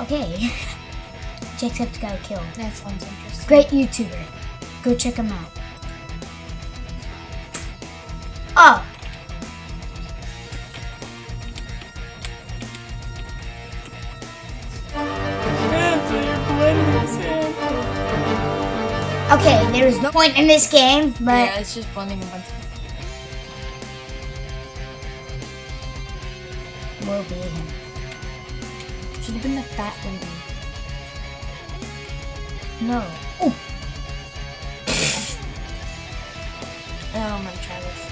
Okay. Jacksepticeye killed. That sounds interesting. Great YouTuber. Go check him out. Oh, Santa, you're blending Santa. okay. There is no point in this game, but yeah, it's just blending a bunch of. we'll be him. Should have been the fat lady. No. Oh, Oh, I'm gonna try this.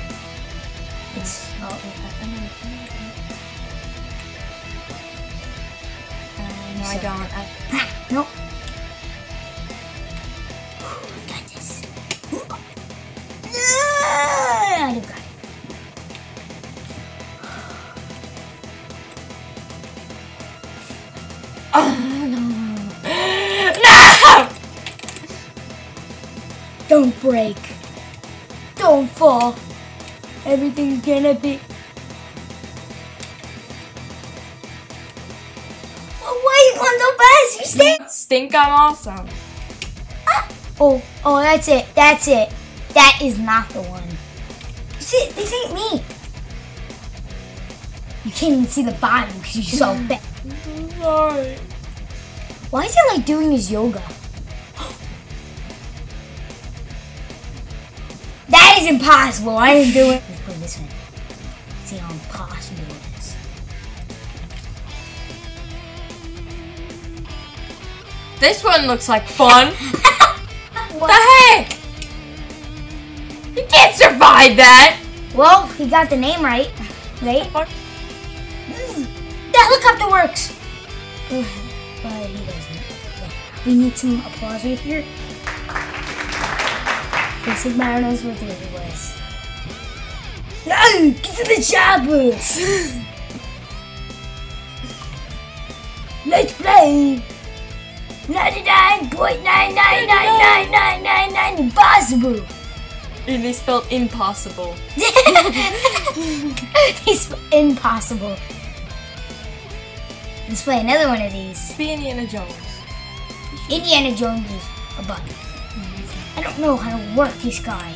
it's Oh, wait, I- I'm gonna. Uh, no, I don't. I, ah, no! Don't break. Don't fall. Everything's gonna be. Well, why you going so fast? You stink. Stink, I'm awesome. Ah. Oh, oh, that's it. That's it. That is not the one. You see, this ain't me. You can't even see the bottom because you're so bad. Sorry. Why is he like doing his yoga? That is impossible. I didn't do it. Let's put this one. See how impossible it is. This one looks like fun. What? the heck? You can't survive that. Well, he got the name right, right? Mm. That helicopter works. But he doesn't. Yeah. We need some applause right here. Basic Mario knows what the was. No! Get to the chopper! Let's play! 99.9999999 impossible! And they spelled impossible. He's impossible. Let's play another one of these. Be Indiana Jones. Indiana Jones is a button. I don't know how to work this guy.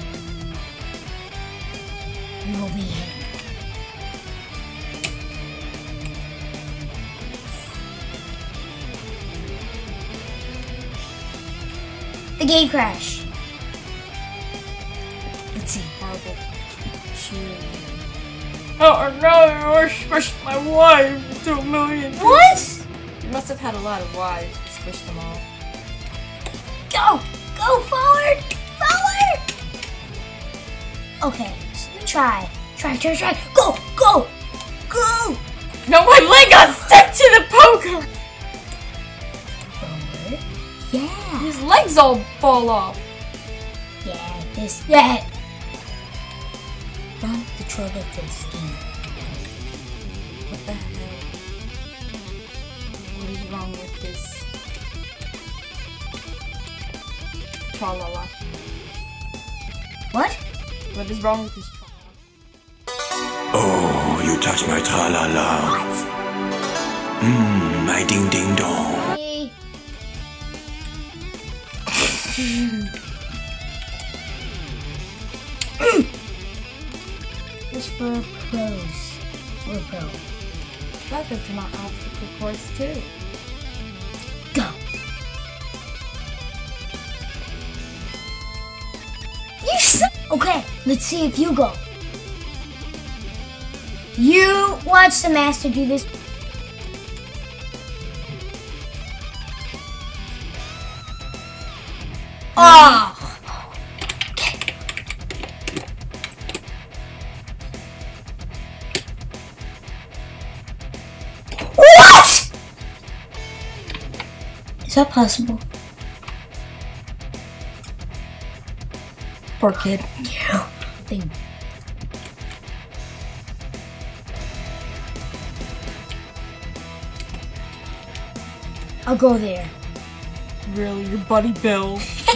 We will be him. The game crash. Let's see. Oh no, I squished my wife a million. What? You must have had a lot of wives to squish them all. Go! Go forward! Forward! Okay, so you try. Try, try, try. Go! Go! Go! No, my leg got stuck to the poker! Forward. Yeah. His legs all fall off. Yeah, this. Yeah. Control the face game. What the is wrong with this? Tra-la-la. What? What is wrong with this tra Oh, you touch my tra-la-la. What? Mmm, my ding-ding-dong. Hey. This for pros. We're pro. Welcome to my obstacle course too. Go. You suck. Okay, let's see if you go. You watch the master do this. Oh. Is that possible? Poor kid. Yeah. Thing. I'll go there. Really, your buddy Bill.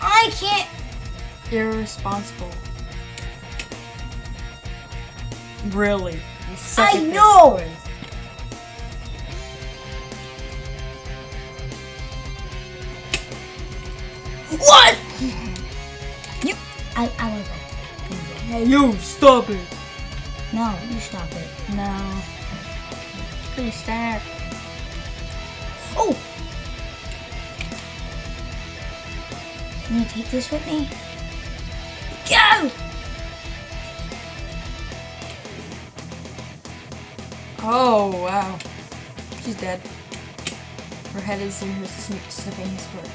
I can't. Irresponsible. Really? You I know. What? You. I. I wanna go. Hey, you stop it. No, you stop it. No. Please stop. Oh. Can you take this with me? Oh, wow. She's dead. Her head is in her sn- sniffing his foot.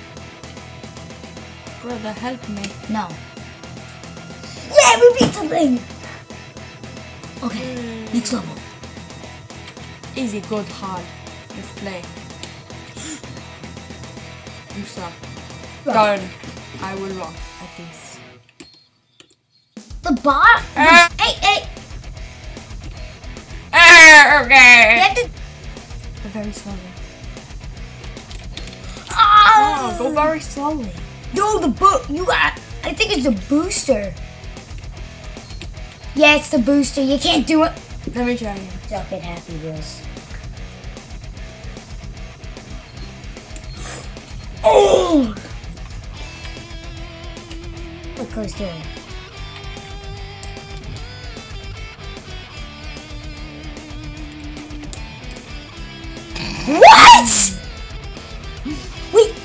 Brother, help me. No. Yeah, we beat something. Okay, next level. Easy, good, hard. Let's play. You suck. Right. I will rock at this. The bar. Ah. hey, hey. Ah, You okay. to. Go very slowly. Oh, Oh, go very slowly. No, the book. You got. I think it's a booster. Yeah, it's the booster. You can't do it. Let me try again. Suck it, Happy Wheels. Oh! Look it. Wait,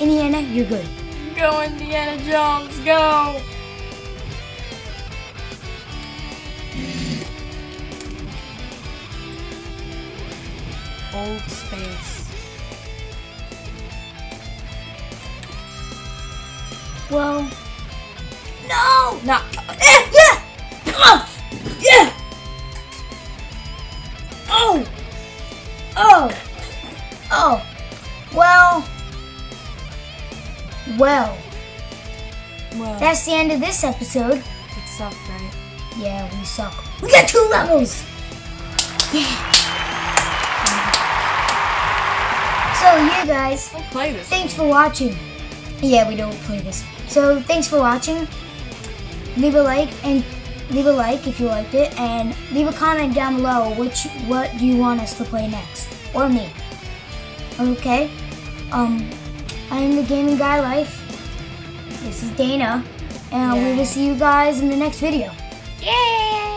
Indiana, you're good. Go, Indiana Jones, go! Old space. Well, no. No. Eh, yeah. Oh, yeah. Oh. Oh. Oh. Well. Well. Well, That's the end of this episode. it sucked, right? Yeah, we suck. We got two levels. Yeah. So, you guys, Don't play this. thanks for watching. Yeah, we don't play this. So, thanks for watching. Leave a like and leave a like if you liked it, and leave a comment down below. Which what do you want us to play next, or me? Okay. Um, I am the Gaming Guy Life. This is Dana, and we will see you guys in the next video. Yeah!